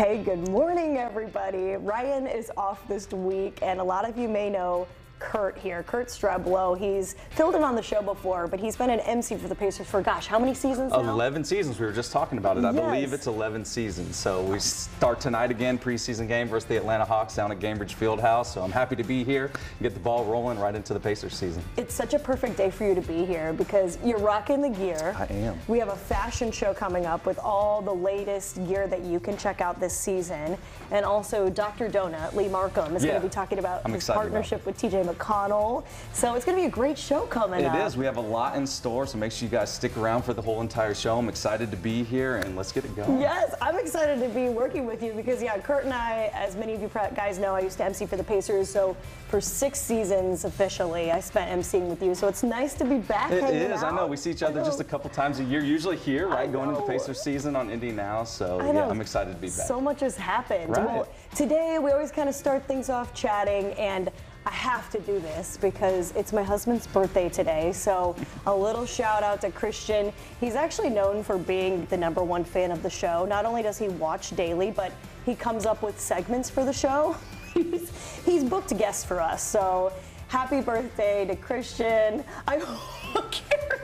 Hey, good morning, everybody. Ryan is off this week, and a lot of you may know Kurt here, Kurt Streblow. He's filled in on the show before, but he's been an MC for the Pacers for, gosh, how many seasons now? 11 seasons. We were just talking about it. I Yes. believe it's 11 seasons. So we start tonight again, preseason game versus the Atlanta Hawks down at Gainbridge Fieldhouse. So I'm happy to be here and get the ball rolling right into the Pacers season. It's such a perfect day for you to be here because you're rocking the gear. I am. We have a fashion show coming up with all the latest gear that you can check out this season. And also, Dr. Donut, Lee Markham, is Yeah. going to be talking about I'm his excited about partnership with TJ McConnell. So it's going to be a great show coming It up. is. We have a lot in store, so make sure you guys stick around for the whole entire show. I'm excited to be here, and let's get it going. Yes, I'm excited to be working with you because, yeah, Kurt and I, as many of you guys know, I used to MC for the Pacers. So for six seasons officially, I spent MCing with you. So it's nice to be back. It is. I know. We see each other just a couple times a year, usually here, right? Going into know. Pacers season on Indy Now. So yeah, know. I'm excited to be back. So much has happened. Right. Well, today we always kind of start things off chatting, and I have to do this because it's my husband's birthday today. So a little shout out to Christian. He's actually known for being the number one fan of the show. Not only does he watch daily, but he comes up with segments for the show. he's, booked guests for us. So happy birthday to Christian. I.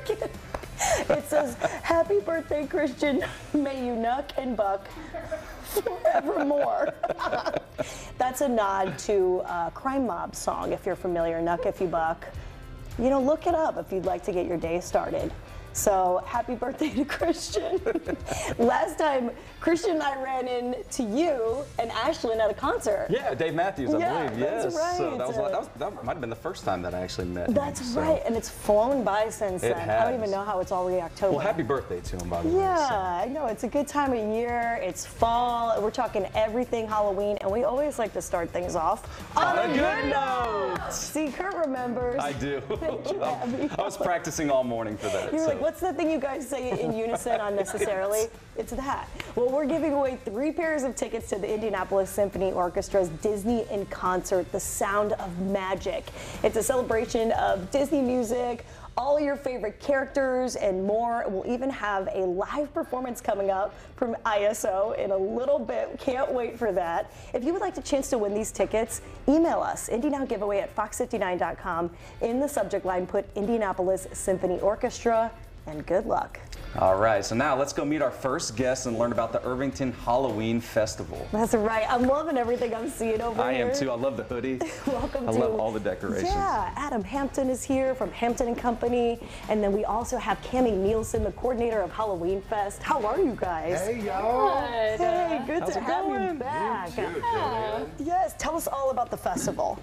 It It says, Happy birthday, Christian. May you knuck and buck forevermore. That's a nod to a Crime Mob song, if you're familiar, Knuck If You Buck. You know, look it up if you'd like to get your day started. So happy birthday to Christian. Last time, Christian and I ran into you and Ashlyn at a concert. Yeah, Dave Matthews, I Yeah, believe. that's yes. So that was, that was that might have been the first time that I actually met him. That's so- right, and it's flown by since It then. I don't even know how it's already October. Well, happy birthday to him, by the way. Yeah, so. I know. It's a good time of year. It's fall. We're talking everything Halloween, and we always like to start things off On a good note. See, Kurt remembers. I do. You. I was practicing all morning for that. You're so. like, what's the thing you guys say in unison unnecessarily? It's that. Well, we're giving away three pairs of tickets to the Indianapolis Symphony Orchestra's Disney in Concert, The Sound of Magic. It's a celebration of Disney music, all your favorite characters, and more. We'll even have a live performance coming up from ISO in a little bit. Can't wait for that. If you would like a chance to win these tickets, email us, IndyNowGiveaway at fox59.com. In the subject line, put Indianapolis Symphony Orchestra, and good luck. All right, so now let's go meet our first guest and learn about the Irvington Halloween Festival. That's right. I'm loving everything I'm seeing over I here. I am too. I love the hoodie. Welcome I to. love all the decorations. Yeah, Adam Hampton is here from Hampton and Company, and then we also have Cami Nielsen, the coordinator of Halloween Fest. How are you guys? Hey y'all. Hey, good How's to it have you going? back. Good, Joanne. Yes, tell us all about the festival.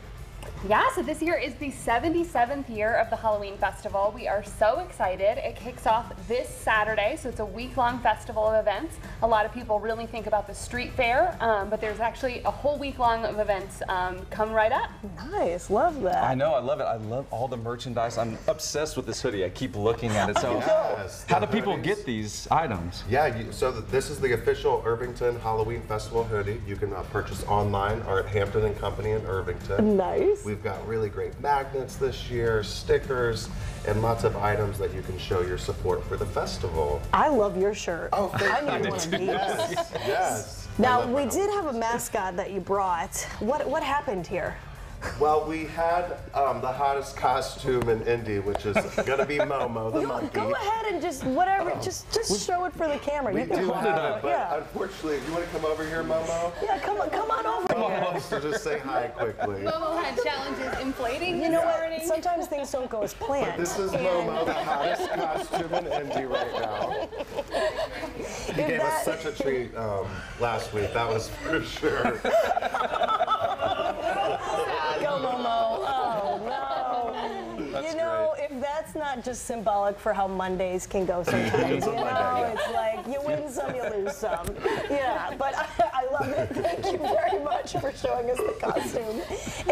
Yeah, so this year is the 77th year of the Halloween Festival. We are so excited. It kicks off this Saturday, so it's a week long festival of events. A lot of people really think about the street fair, um, but there's actually a whole week long of events um, come right up. Nice, love that. I know, I love it. I love all the merchandise. I'm obsessed with this hoodie. I keep looking at it. So, Yes, how the do people hoodies. get these items? Yeah, you, so th- this is the official Irvington Halloween Festival hoodie. You can uh, purchase online or at Hampton and Company in Irvington. Nice. We've got really great magnets this year, stickers, and lots of items that you can show your support for the festival. I love your shirt. Oh, thank I need you. one of these. Yes. I Now we did have a mascot that you brought. What what happened here? Well, we had um, the hottest costume in Indy, which is going to be Momo the Go, monkey. go ahead and just whatever, just just show it for the camera. We you can do hold have it it, up. but Yeah. unfortunately, you want to come over here, Momo? Yeah, come on, come on over here. So just say hi quickly. Momo had challenges inflating You know what? Sometimes things don't go as planned. This is And Momo, the hottest costume in Indy right now. He gave us such a treat um, last week, that was for sure. Go, Momo. Oh, no. you know, if that's not just symbolic for how Mondays can go sometimes, you know, yeah. it's like you win some, you lose some. Yeah, but I, I love it. Thank you very much for showing us the costume.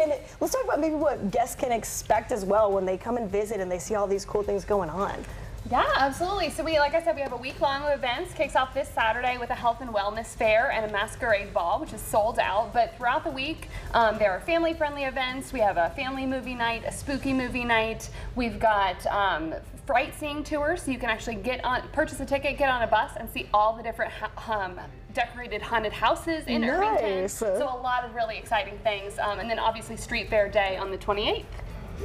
And let's talk about maybe what guests can expect as well when they come and visit and they see all these cool things going on. Yeah, absolutely. So we, like I said, we have a week long of events. Kicks off this Saturday with a health and wellness fair and a masquerade ball, which is sold out. But throughout the week, um, there are family-friendly events. We have a family movie night, a spooky movie night. We've got um, sightseeing tour, so you can actually get on, purchase a ticket, get on a bus, and see all the different um, decorated haunted houses in Irvington. So a lot of really exciting things, um, and then obviously Street Fair Day on the 28th.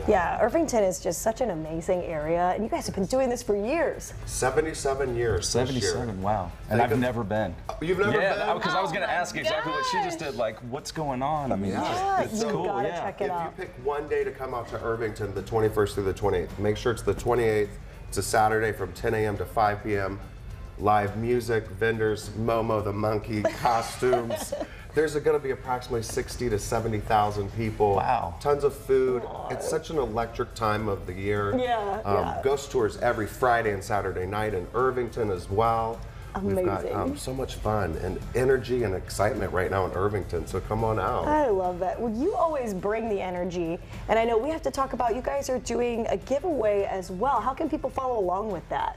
Yeah, Irvington is just such an amazing area, and you guys have been doing this for years. 77 years. this year. 77, wow. And Think I've of- never been. Oh, you've never yeah, been? because I was Oh going to ask you exactly what she just did. Like, what's going on? I mean, it's, Yeah, just, it's you cool. gotta yeah. check it If out. you pick one day to come out to Irvington, the 21st through the 28th, make sure it's the 28th. It's a Saturday from 10 a.m. to 5 p.m. Live music, vendors, Momo the monkey, costumes. There's going to be approximately 60 to 70,000 people. Wow. Tons of food. It's such an electric time of the year. Yeah, Um, yeah. Ghost tours every Friday and Saturday night in Irvington as well. Amazing. We've got um, so much fun and energy and excitement right now in Irvington. So come on out. I love that. Well, you always bring the energy, and I know we have to talk about you guys are doing a giveaway as well. How can people follow along with that?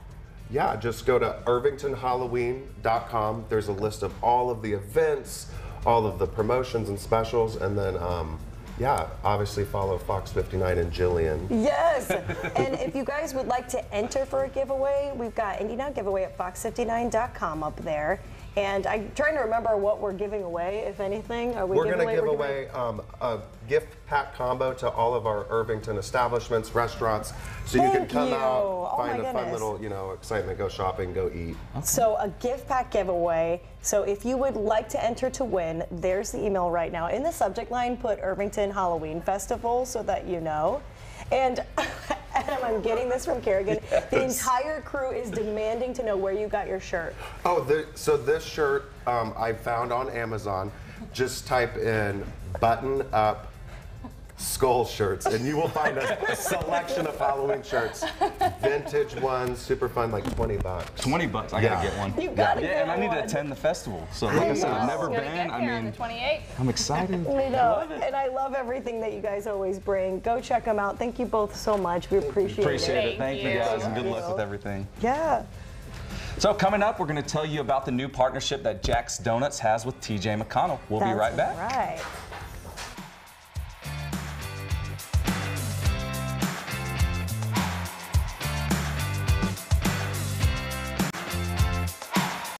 Yeah, just go to irvingtonhalloween.com. There's a list of all of the events, all of the promotions and specials, and then, um, yeah, obviously follow Fox 59 and Jillian. Yes. and if you guys would like to enter for a giveaway, we've got Indy Now giveaway at fox59.com up there. And I'm trying to remember what we're giving away, if anything. Are we We're giving going to give away um, a gift pack combo to all of our Irvington establishments, restaurants, so you can come you. out, Oh find a fun little, you know, excitement, go shopping, go eat. So a gift pack giveaway. So if you would like to enter to win, there's the email right now. In the subject line, put Irvington Halloween Festival so that you know. And Adam, I'm getting this from Kerrigan. The entire crew is demanding to know where you got your shirt. Oh, the, so this shirt um, I found on Amazon. Just type in button up skull shirts and you will find a, a selection of Halloween shirts. Vintage ones, super fun, like 20 bucks. 20 bucks. I got to get one. You gotta yeah, get and I need to attend the festival. So, like I said, I've never been. get I here on mean, the I'm excited. I know, and I love everything that you guys always bring. Go check them out. Thank you both so much. We appreciate, Appreciate it. it. Thank Thank you you. guys, and good luck with everything. Yeah. So coming up, we're going to tell you about the new partnership that Jack's Donuts has with TJ McConnell. We'll be right back. Right.